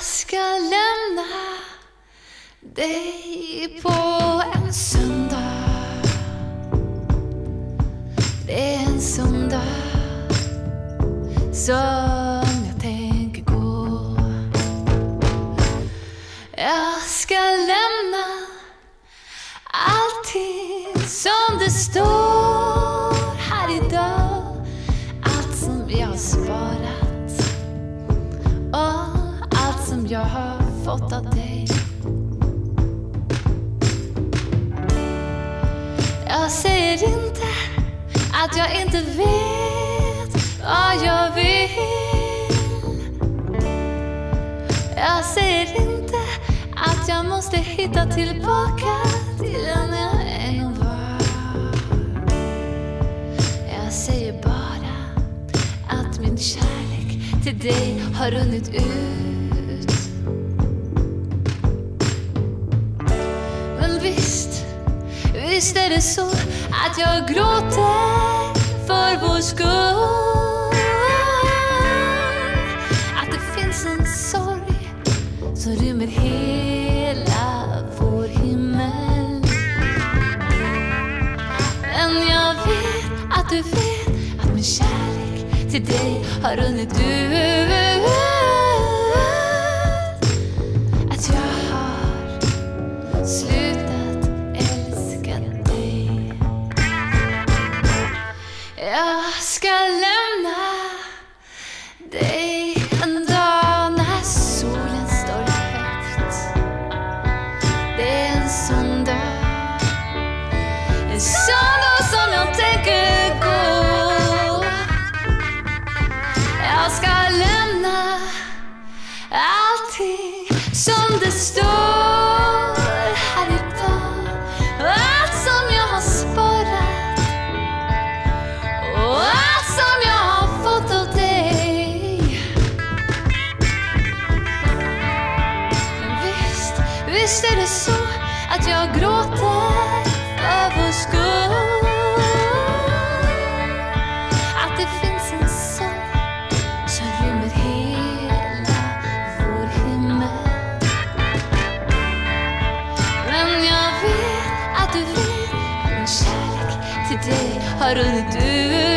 ska lämna dig på en söndag. Det är en söndag Så jag har fått av dig. Jag säger inte att jag inte vet vad jag vill. Jag säger inte att jag måste hitta tillbaka till den jag en gång var. Jag säger bara att min kärlek till dig har runnit ut. Visst är det så att jag gråter för vår skull. Att det finns en sorg som rymmer hela vår himmel. Men jag vet att du vet att min kärlek till dig har runnit ut. Att jag har slut Jag ska lämna dig en dag när solen står högt. Det är en sån dag, en sån dag som jag tänker gå. Jag ska lämna allting som det står visst är det så att jag gråter för vår skull. Att det finns en sorg som rymmer hela vår himmel. Men jag vet att du vet att min kärlek till dig har runnit ut.